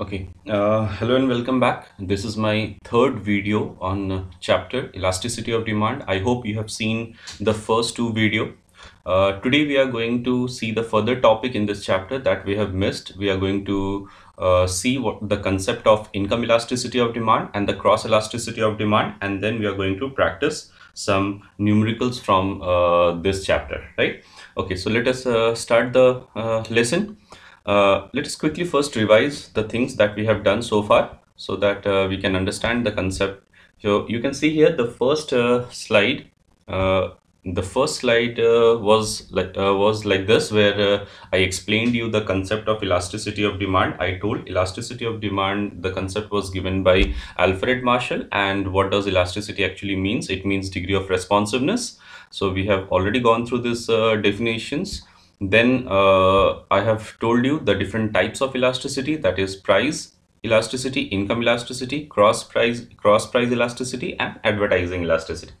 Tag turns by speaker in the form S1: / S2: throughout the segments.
S1: Okay, uh, hello and welcome back. This is my third video on uh, chapter elasticity of demand. I hope you have seen the first two video. Uh, today we are going to see the further topic in this chapter that we have missed. We are going to uh, see what the concept of income elasticity of demand and the cross elasticity of demand and then we are going to practice some numericals from uh, this chapter, right? Okay, so let us start the lesson. Uh, let us quickly first revise the things that we have done so far so that uh, we can understand the concept. So you can see here the first uh, slide. Uh, the first slide uh, was like was like this, where I explained you the concept of elasticity of demand. I told elasticity of demand. The concept was given by Alfred Marshall, and what does elasticity actually means? It means degree of responsiveness. So we have already gone through these definitions then uh, I have told you the different types of elasticity that is price elasticity, income elasticity, cross price, cross price elasticity and advertising elasticity.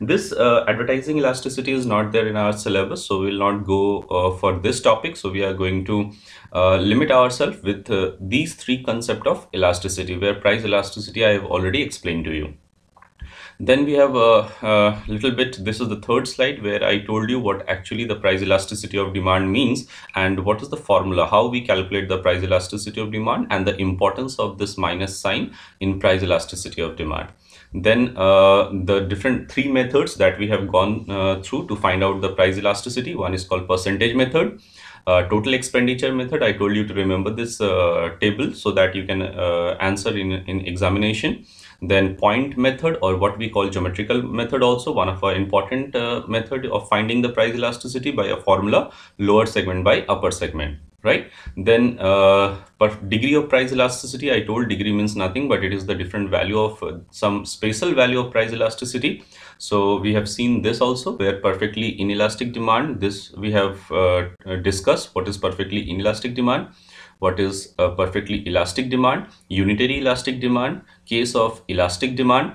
S1: This uh, advertising elasticity is not there in our syllabus so we will not go uh, for this topic. So we are going to uh, limit ourselves with uh, these three concept of elasticity where price elasticity I have already explained to you. Then we have a, a, little bit, this is the third slide where I told you what actually the price elasticity of demand means and what is the formula, how we calculate the price elasticity of demand and the importance of this minus sign in price elasticity of demand. Then uh, the different three methods that we have gone uh, through to find out the price elasticity. One is called percentage method. Uh, total expenditure method, I told you to remember this uh, table so that you can uh, answer in, in examination then point method or what we call geometrical method also one of our important uh, method of finding the price elasticity by a formula lower segment by upper segment right? Then uh, but degree of price elasticity i told degree means nothing but it is the different value of uh, some spatial value of price elasticity. So we have seen this also where perfectly inelastic demand this we have uh, discussed what is perfectly inelastic demand what is a perfectly elastic demand, unitary elastic demand, case of elastic demand,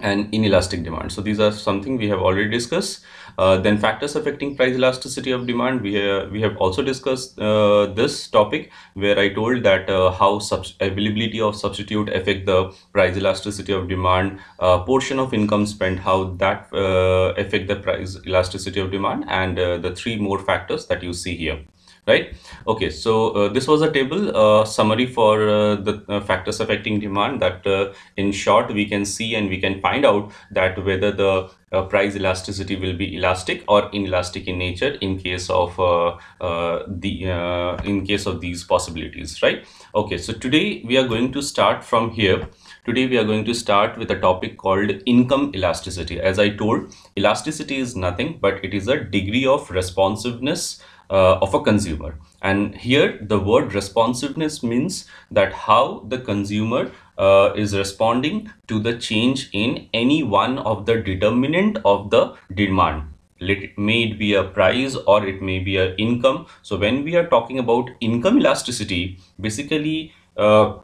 S1: and inelastic demand. So these are something we have already discussed. Uh, then factors affecting price elasticity of demand. We have, we have also discussed uh, this topic where I told that uh, how availability of substitute affect the price elasticity of demand, uh, portion of income spent, how that uh, affect the price elasticity of demand, and the three more factors that you see here right? Okay so uh, this was a table uh, summary for uh, the uh, factors affecting demand that uh, in short we can see and we can find out that whether the uh, price elasticity will be elastic or inelastic in nature in case of the in case of these possibilities right? Okay so today we are going to start from here. Today we are going to start with a topic called income elasticity. As I told, elasticity is nothing but it is a degree of responsiveness uh, of a consumer. And here the word responsiveness means that how the consumer uh, is responding to the change in any one of the determinant of the demand. It may it be a price or it may be a income. So when we are talking about income elasticity, basically uh,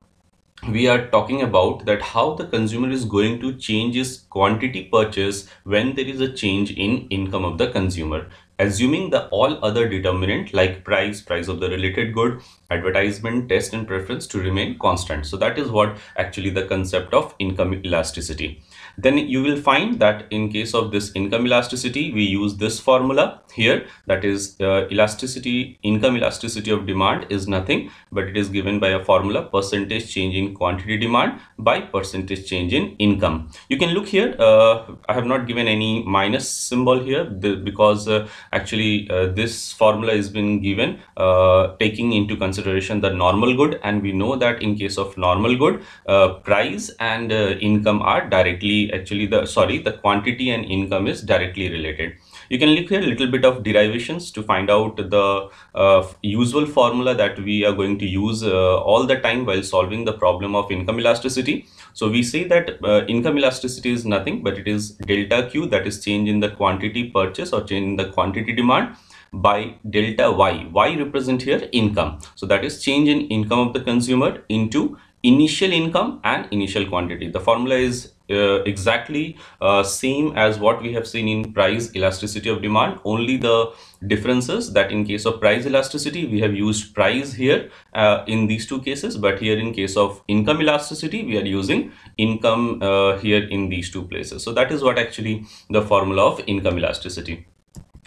S1: we are talking about that how the consumer is going to change his quantity purchase when there is a change in income of the consumer assuming the all other determinant like price price of the related good advertisement test and preference to remain constant. So that is what actually the concept of income elasticity then you will find that in case of this income elasticity we use this formula here. That is uh, elasticity income elasticity of demand is nothing but it is given by a formula percentage change in quantity demand by percentage change in income. You can look here uh, i have not given any minus symbol here because uh, actually uh, this formula is been given uh, taking into consideration the normal good and we know that in case of normal good uh, price and income are directly actually the sorry the quantity and income is directly related. You can look here a little bit of derivations to find out the uh, usual formula that we are going to use uh, all the time while solving the problem of income elasticity. So we say that uh, income elasticity is nothing but it is delta q that is change in the quantity purchase or change in the quantity demand by delta y. Y represent here income. So that is change in income of the consumer into initial income and initial quantity. The formula is uh, exactly uh, same as what we have seen in price elasticity of demand. Only the differences that in case of price elasticity we have used price here uh, in these two cases. But here in case of income elasticity we are using income uh, here in these two places. So that is what actually the formula of income elasticity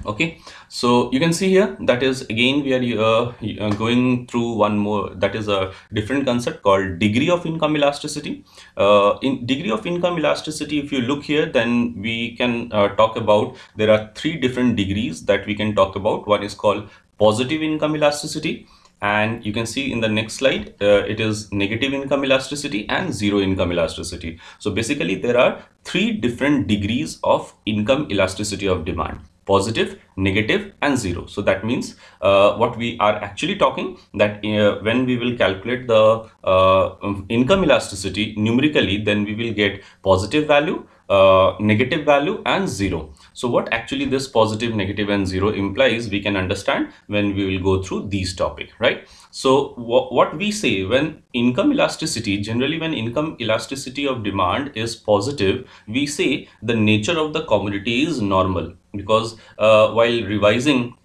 S1: okay. So you can see here that is again we are uh, uh, going through one more that is a different concept called degree of income elasticity. Uh, in degree of income elasticity if you look here then we can uh, talk about there are three different degrees that we can talk about. One is called positive income elasticity and you can see in the next slide uh, it is negative income elasticity and zero income elasticity. So basically there are three different degrees of income elasticity of demand positive, negative and zero. So that means uh, what we are actually talking that uh, when we will calculate the uh, income elasticity numerically, then we will get positive value, uh, negative value and zero. So what actually this positive, negative and zero implies we can understand when we will go through these topic, right? So what we say when income elasticity, generally when income elasticity of demand is positive, we say the nature of the commodity is normal because uh, while revising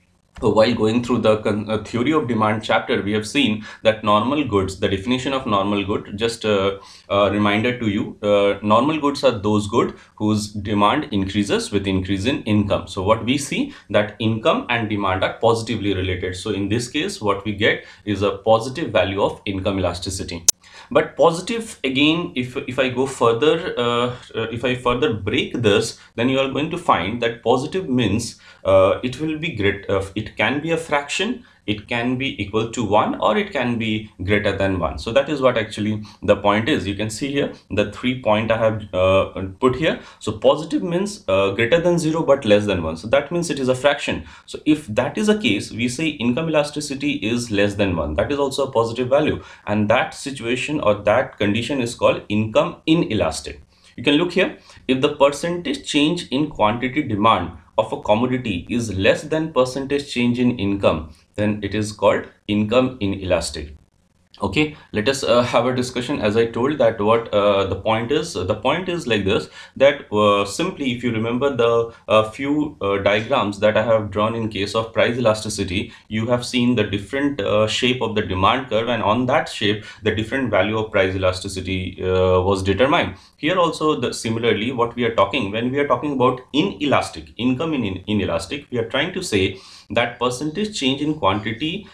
S1: while going through the uh, theory of demand chapter we have seen that normal goods the definition of normal good just a, a reminder to you uh, normal goods are those goods whose demand increases with increase in income. So what we see that income and demand are positively related. So in this case what we get is a positive value of income elasticity but positive again if if i go further uh, uh, if i further break this then you are going to find that positive means uh, it will be great uh, it can be a fraction it can be equal to 1 or it can be greater than 1 so that is what actually the point is. You can see here the three point i have uh, put here. So positive means uh, greater than 0 but less than 1 so that means it is a fraction. So if that is a case we say income elasticity is less than 1 that is also a positive value. And that situation or that condition is called income inelastic. You can look here. If the percentage change in quantity demand of a commodity is less than percentage change in income then it is called income inelastic okay let us uh, have a discussion. As i told that what uh, the point is the point is like this that uh, simply if you remember the uh, few uh, diagrams that i have drawn in case of price elasticity you have seen the different uh, shape of the demand curve and on that shape the different value of price elasticity was determined. Here also the similarly what we are talking when we are talking about inelastic income in, in inelastic we are trying to say that percentage change in quantity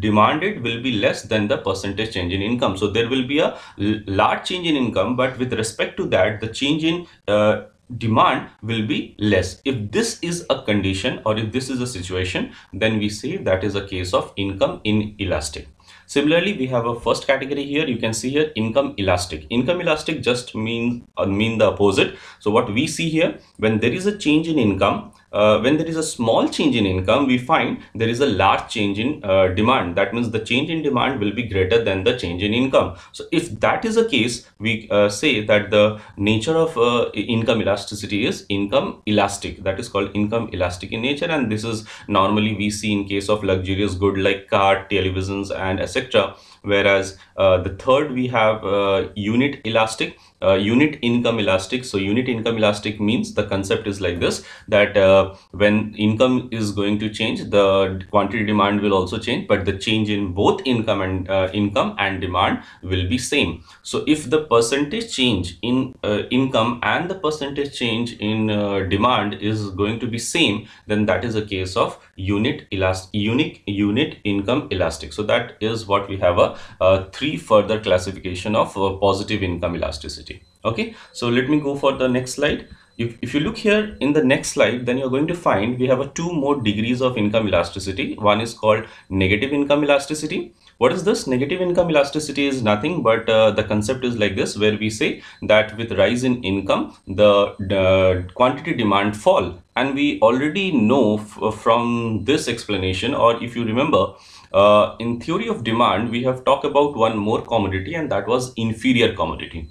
S1: demanded will be less than the percentage change in income. So there will be a large change in income, but with respect to that, the change in uh, demand will be less. If this is a condition or if this is a situation, then we say that is a case of income inelastic. Similarly, we have a first category here. You can see here income elastic. Income elastic just means uh, mean the opposite. So what we see here, when there is a change in income, uh, when there is a small change in income, we find there is a large change in uh, demand. That means the change in demand will be greater than the change in income. So if that is the case, we uh, say that the nature of uh, income elasticity is income elastic. That is called income elastic in nature. And this is normally we see in case of luxurious good like car, televisions and etc. Whereas uh, the third we have uh, unit elastic. Uh, unit income elastic. So unit income elastic means the concept is like this that uh, when income is going to change the quantity demand will also change but the change in both income and uh, income and demand will be same. So if the percentage change in uh, income and the percentage change in demand is going to be same then that is a case of unit elastic unique unit income elastic. So that is what we have a three further classification of uh, positive income elasticity. Okay? So let me go for the next slide. If, if you look here in the next slide then you're going to find we have a two more degrees of income elasticity. One is called negative income elasticity. What is this? Negative income elasticity is nothing but uh, the concept is like this where we say that with rise in income the, the quantity demand fall. And we already know from this explanation or if you remember uh, in theory of demand we have talked about one more commodity and that was inferior commodity.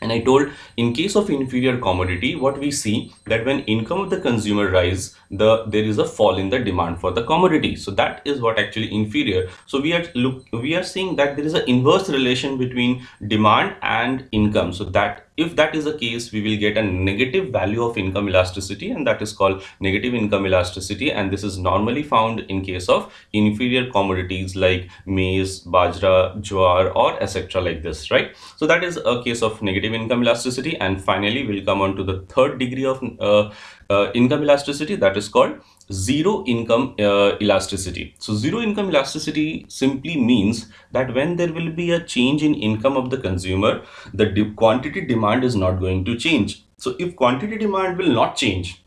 S1: And i told in case of inferior commodity what we see that when income of the consumer rise the there is a fall in the demand for the commodity. So that is what actually inferior. So we are look we are seeing that there is an inverse relation between demand and income. So that if that is the case we will get a negative value of income elasticity and that is called negative income elasticity and this is normally found in case of inferior commodities like maize bajra jowar or etc like this right? So that is a case of negative income elasticity and finally we'll come on to the third degree of uh, uh, income elasticity that is called zero income uh, elasticity. So zero income elasticity simply means that when there will be a change in income of the consumer, the de quantity demand is not going to change. So if quantity demand will not change,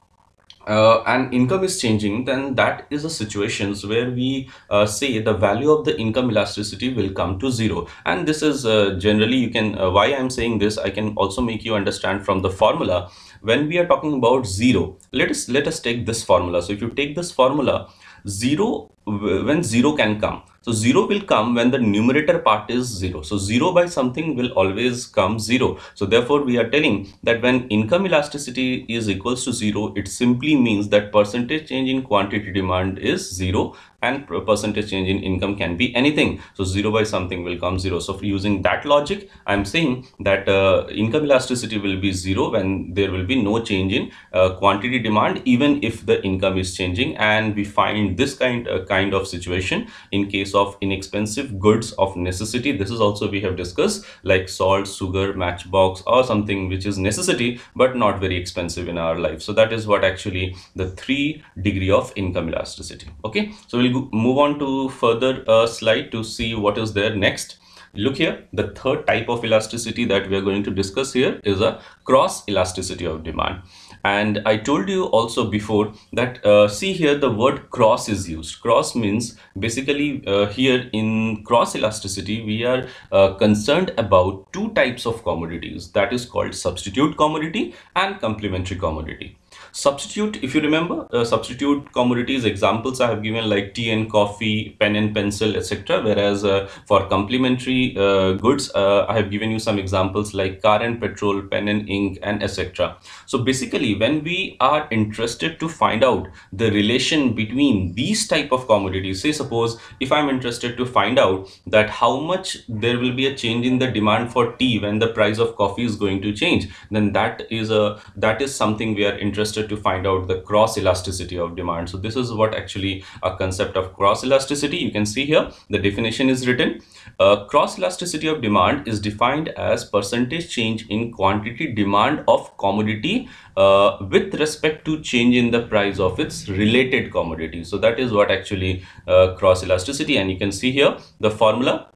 S1: uh, and income is changing, then that is a situations where we uh, say the value of the income elasticity will come to zero. And this is uh, generally you can uh, why I'm saying this. I can also make you understand from the formula when we are talking about zero let us let us take this formula. So if you take this formula zero when zero can come. So zero will come when the numerator part is zero. So zero by something will always come zero. So therefore we are telling that when income elasticity is equals to zero it simply means that percentage change in quantity demand is zero and percentage change in income can be anything. So zero by something will come zero. So using that logic i'm saying that uh, income elasticity will be zero when there will be no change in uh, quantity demand even if the income is changing. And we find this kind uh, kind of situation in case of inexpensive goods of necessity this is also we have discussed like salt sugar matchbox or something which is necessity but not very expensive in our life so that is what actually the three degree of income elasticity okay so we'll move on to further uh, slide to see what is there next. Look here, the third type of elasticity that we are going to discuss here is a cross elasticity of demand. And I told you also before that uh, see here the word cross is used. Cross means basically uh, here in cross elasticity we are uh, concerned about two types of commodities that is called substitute commodity and complementary commodity. Substitute, if you remember, uh, substitute commodities examples I have given like tea and coffee, pen and pencil, etc. Whereas uh, for complementary uh, goods, uh, I have given you some examples like car and petrol, pen and ink, and etc. So basically, when we are interested to find out the relation between these type of commodities, say suppose if I'm interested to find out that how much there will be a change in the demand for tea when the price of coffee is going to change, then that is a that is something we are interested interested to find out the cross elasticity of demand. So this is what actually a concept of cross elasticity. You can see here the definition is written. Uh, cross elasticity of demand is defined as percentage change in quantity demand of commodity uh, with respect to change in the price of its related commodity. So that is what actually uh, cross elasticity and you can see here the formula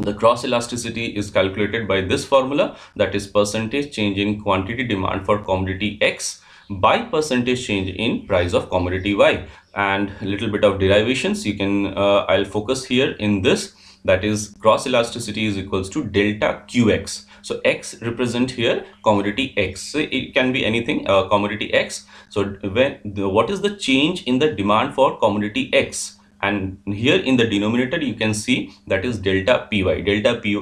S1: the cross elasticity is calculated by this formula that is percentage change in quantity demand for commodity X by percentage change in price of commodity Y. And a little bit of derivations you can uh, I'll focus here in this. That is cross elasticity is equals to delta qx so x represent here commodity x. So it can be anything uh, commodity x. So when the, what is the change in the demand for commodity x and here in the denominator you can see that is delta py delta py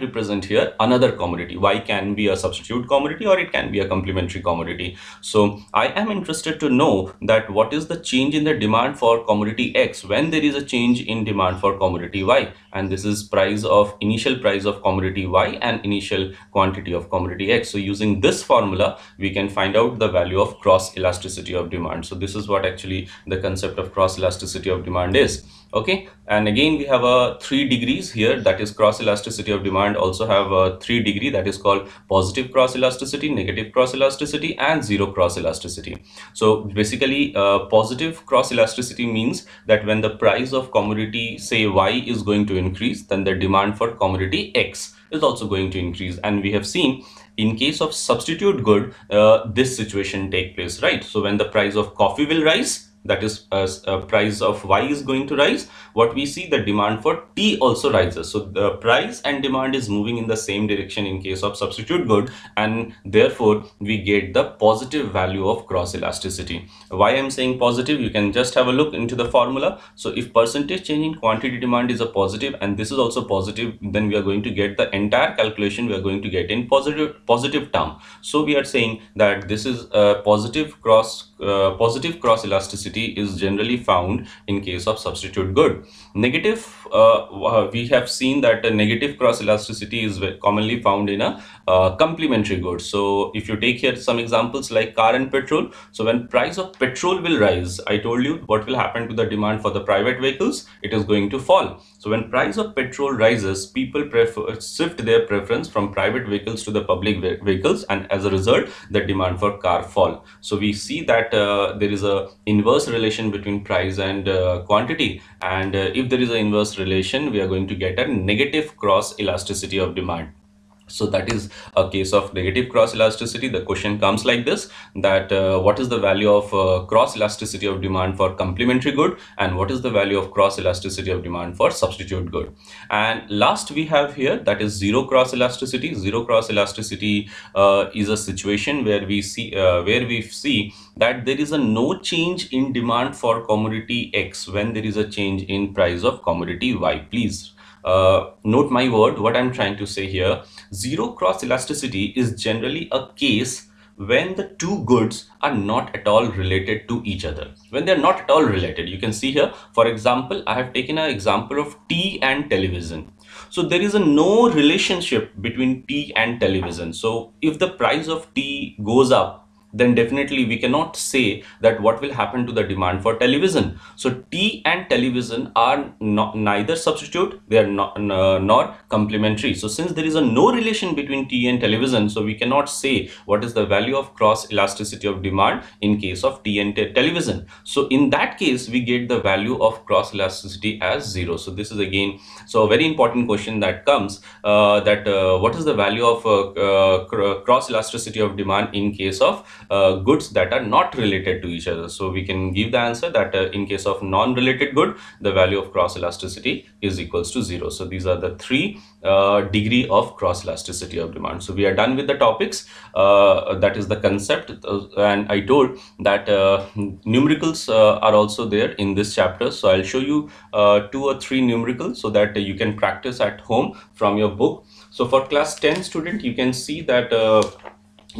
S1: represent here another commodity. Y can be a substitute commodity or it can be a complementary commodity. So i am interested to know that what is the change in the demand for commodity x when there is a change in demand for commodity y? And this is price of initial price of commodity y and initial quantity of commodity x. So using this formula we can find out the value of cross elasticity of demand. So this is what actually the concept of cross elasticity of demand is okay? And again we have a three degrees here. That is cross elasticity of demand also have a three degree. That is called positive cross elasticity negative cross elasticity and zero cross elasticity. So basically uh, positive cross elasticity means that when the price of commodity say y is going to increase then the demand for commodity x is also going to increase. And we have seen in case of substitute good uh, this situation take place right? So when the price of coffee will rise that is uh, uh, price of y is going to rise. What we see the demand for tea also rises. So the price and demand is moving in the same direction in case of substitute good and therefore we get the positive value of cross elasticity. Why i'm saying positive? You can just have a look into the formula. So if percentage change in quantity demand is a positive and this is also positive then we are going to get the entire calculation we are going to get in positive positive term. So we are saying that this is a positive cross uh, positive cross elasticity is generally found in case of substitute good. Negative uh, we have seen that a negative cross elasticity is commonly found in a uh, complementary good. So if you take here some examples like car and petrol so when price of petrol will rise i told you what will happen to the demand for the private vehicles it is going to fall. So when price of petrol rises people prefer shift their preference from private vehicles to the public vehicles and as a result the demand for car fall. So we see that uh, there is a inverse relation between price and uh, quantity. And uh, if there is an inverse relation we are going to get a negative cross elasticity of demand so that is a case of negative cross elasticity. The question comes like this that uh, what is the value of uh, cross elasticity of demand for complementary good and what is the value of cross elasticity of demand for substitute good? And last we have here that is zero cross elasticity. Zero cross elasticity uh, is a situation where we see uh, where we see that there is a no change in demand for commodity x when there is a change in price of commodity y. Please uh, note my word what i'm trying to say here zero cross elasticity is generally a case when the two goods are not at all related to each other. When they're not at all related you can see here for example i have taken an example of tea and television. So there is a no relationship between tea and television. So if the price of tea goes up then definitely we cannot say that what will happen to the demand for television. So tea and television are not, neither substitute, they are not uh, nor complementary. So since there is a no relation between tea and television, so we cannot say what is the value of cross elasticity of demand in case of tea and te television. So in that case, we get the value of cross elasticity as zero. So this is again, so a very important question that comes uh, that uh, what is the value of uh, uh, cross elasticity of demand in case of uh, goods that are not related to each other. So we can give the answer that uh, in case of non-related good, the value of cross elasticity is equals to zero. So these are the three uh, degree of cross elasticity of demand. So we are done with the topics. Uh, that is the concept. Uh, and I told that uh, numericals are also there in this chapter. So I'll show you two or three numericals so that you can practice at home from your book. So for class 10 student, you can see that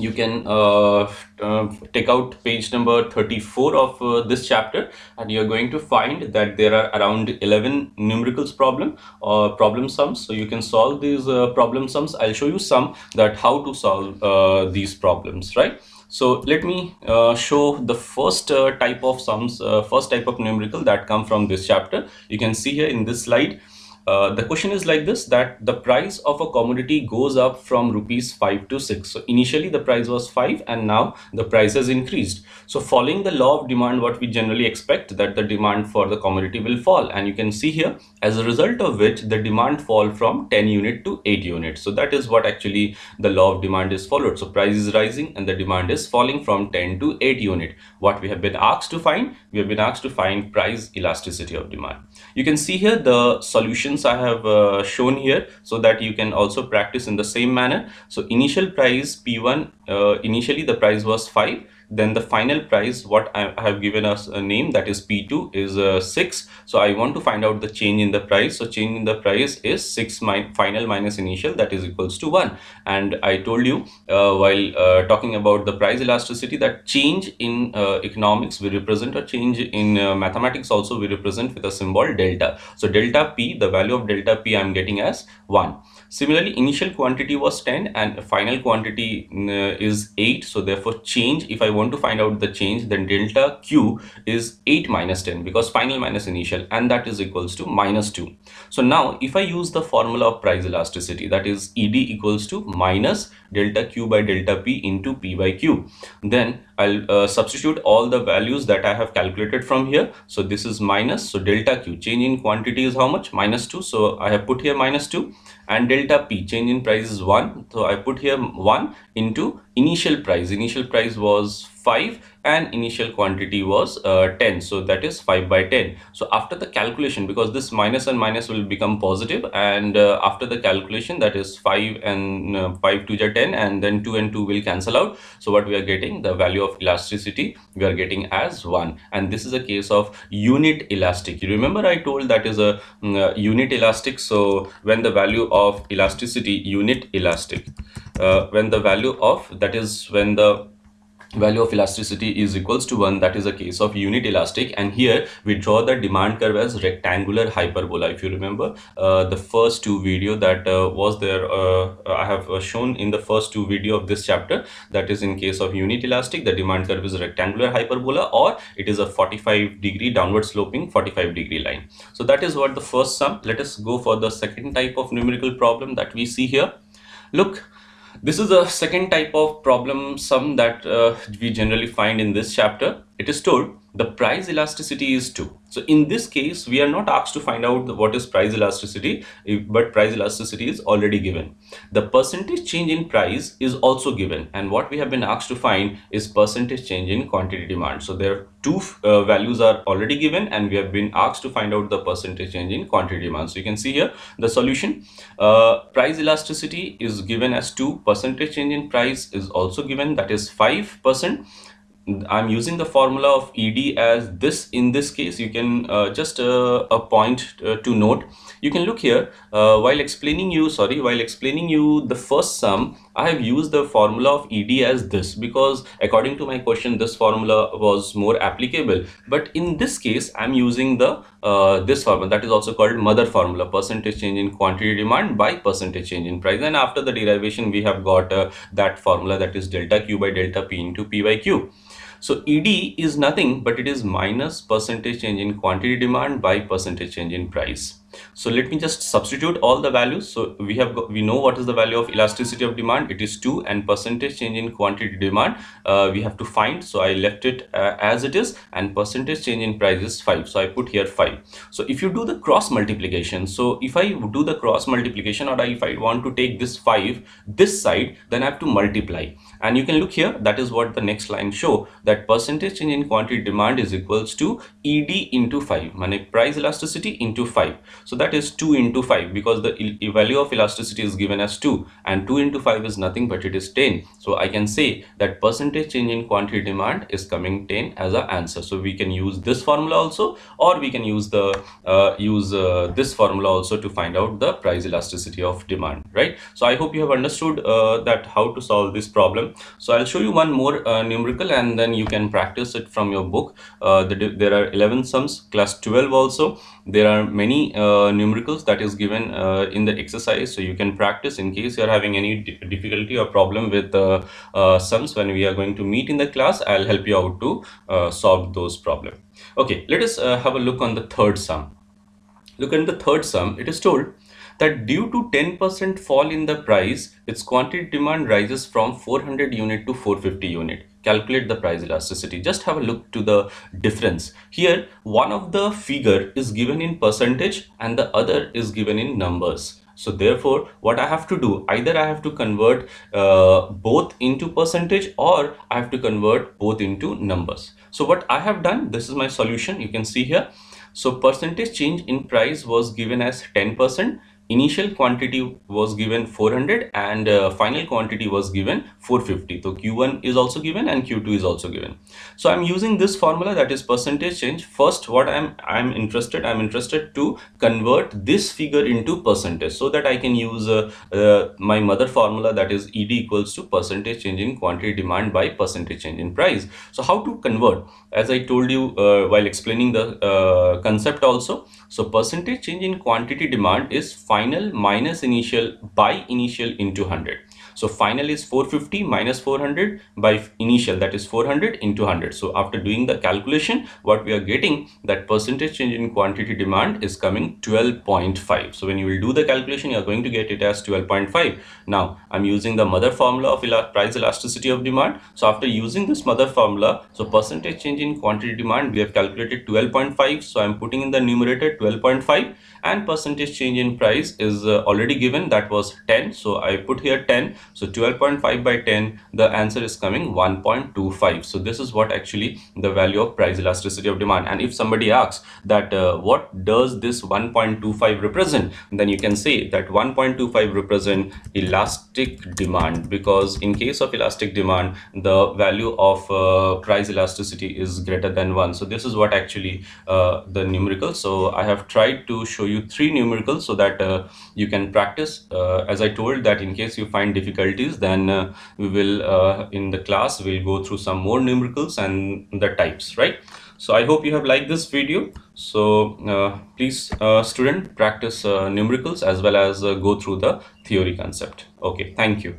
S1: you can uh, uh, take out page number 34 of uh, this chapter and you're going to find that there are around 11 numericals problem or problem sums. So you can solve these uh, problem sums. I'll show you some that how to solve uh, these problems right? So let me uh, show the first type of sums first type of numerical that come from this chapter. You can see here in this slide uh, the question is like this that the price of a commodity goes up from rupees 5 to 6 so initially the price was 5 and now the price has increased. So following the law of demand what we generally expect that the demand for the commodity will fall. And you can see here as a result of which the demand fall from 10 unit to 8 unit. So that is what actually the law of demand is followed. So price is rising and the demand is falling from 10 to 8 unit. What we have been asked to find we have been asked to find price elasticity of demand. You can see here the solutions I have uh, shown here so that you can also practice in the same manner. So initial price P1, uh, initially the price was 5 then the final price what I have given us a name that is P2 is uh, 6 so I want to find out the change in the price so change in the price is 6 my final minus initial that is equals to 1 and I told you uh, while uh, talking about the price elasticity that change in uh, economics we represent a change in uh, mathematics also we represent with a symbol delta. So delta P the value of delta P I'm getting as 1 Similarly, initial quantity was 10 and final quantity uh, is 8. So therefore change, if I want to find out the change, then delta Q is 8 minus 10 because final minus initial and that is equals to minus 2. So now if I use the formula of price elasticity that is ED equals to minus delta Q by delta P into P by Q, then I'll uh, substitute all the values that I have calculated from here. So this is minus. So delta Q change in quantity is how much? Minus 2. So I have put here minus 2 and delta P change in price is 1. So I put here 1 into initial price initial price was 5 and initial quantity was uh, 10 so that is 5 by 10 so after the calculation because this minus and minus will become positive and uh, after the calculation that is 5 and uh, 5 to the 10 and then 2 and 2 will cancel out. So what we are getting? The value of elasticity we are getting as 1 and this is a case of unit elastic. You remember i told that is a mm, unit elastic? So when the value of elasticity unit elastic. Uh, when the value of that is when the value of elasticity is equals to 1 that is a case of unit elastic. And here we draw the demand curve as rectangular hyperbola. If you remember uh, the first two video that uh, was there uh, I have uh, shown in the first two video of this chapter that is in case of unit elastic the demand curve is rectangular hyperbola or it is a 45 degree downward sloping 45 degree line. So that is what the first sum. Let us go for the second type of numerical problem that we see here. Look this is the second type of problem sum that uh, we generally find in this chapter. It is told the price elasticity is 2. So in this case, we are not asked to find out what is price elasticity, but price elasticity is already given. The percentage change in price is also given. And what we have been asked to find is percentage change in quantity demand. So there two uh, values are already given and we have been asked to find out the percentage change in quantity demand. So you can see here the solution. Uh, price elasticity is given as 2. Percentage change in price is also given that is 5%. I'm using the formula of ED as this. In this case you can uh, just uh, a point uh, to note. You can look here uh, while explaining you sorry while explaining you the first sum I have used the formula of ED as this because according to my question this formula was more applicable. But in this case I'm using the uh, this formula that is also called mother formula percentage change in quantity demand by percentage change in price. And after the derivation we have got uh, that formula that is delta Q by delta P into P by Q so ED is nothing but it is minus percentage change in quantity demand by percentage change in price. So let me just substitute all the values. So we have got, we know what is the value of elasticity of demand. It is 2 and percentage change in quantity demand uh, we have to find. So I left it uh, as it is and percentage change in price is 5. So I put here 5. So if you do the cross multiplication, so if I do the cross multiplication or if I want to take this 5 this side then I have to multiply and you can look here that is what the next line show that percentage change in quantity demand is equals to ed into 5 money price elasticity into 5 so that is 2 into 5 because the value of elasticity is given as 2 and 2 into 5 is nothing but it is 10 so i can say that percentage change in quantity demand is coming 10 as an answer. So we can use this formula also or we can use the uh, use uh, this formula also to find out the price elasticity of demand right? So i hope you have understood uh, that how to solve this problem so i'll show you one more uh, numerical and then you can practice it from your book. Uh, the, there are 11 sums class 12 also. There are many uh, numericals that is given uh, in the exercise. So you can practice in case you're having any difficulty or problem with uh, uh, sums when we are going to meet in the class i'll help you out to solve those problems okay let us have a look on the third sum. Look at the third sum it is told that due to 10% fall in the price, its quantity demand rises from 400 unit to 450 unit. Calculate the price elasticity. Just have a look to the difference. Here, one of the figure is given in percentage and the other is given in numbers. So therefore, what I have to do, either I have to convert uh, both into percentage or I have to convert both into numbers. So what I have done, this is my solution. You can see here. So percentage change in price was given as 10% initial quantity was given 400 and uh, final quantity was given 450 so q1 is also given and q2 is also given. So i'm using this formula that is percentage change. First what i'm i'm interested i'm interested to convert this figure into percentage so that i can use uh, uh, my mother formula that is ed equals to percentage change in quantity demand by percentage change in price. So how to convert? As i told you uh, while explaining the uh, concept also so percentage change in quantity demand is final minus initial by initial into 100. So final is 450 minus 400 by initial that is 400 into 100. So after doing the calculation what we are getting that percentage change in quantity demand is coming 12.5. So when you will do the calculation you are going to get it as 12.5. Now I'm using the mother formula of price elasticity of demand. So after using this mother formula so percentage change in quantity demand we have calculated 12.5. So I'm putting in the numerator 12.5 and percentage change in price is uh, already given that was 10 so i put here 10 So 12.5 by 10, the answer is coming 1.25. So this is what actually the value of price elasticity of demand. And if somebody asks that uh, what does this 1.25 represent, then you can say that 1.25 represent elastic demand because in case of elastic demand, the value of uh, price elasticity is greater than 1. So this is what actually uh, the numerical. So I have tried to show you three numericals so that uh, you can practice. Uh, as I told that in case you find difficulties, then uh, we will in the class we'll go through some more numericals and the types, right? So I hope you have liked this video. So uh, please uh, student practice uh, numericals as well as go through the theory concept. Okay, thank you.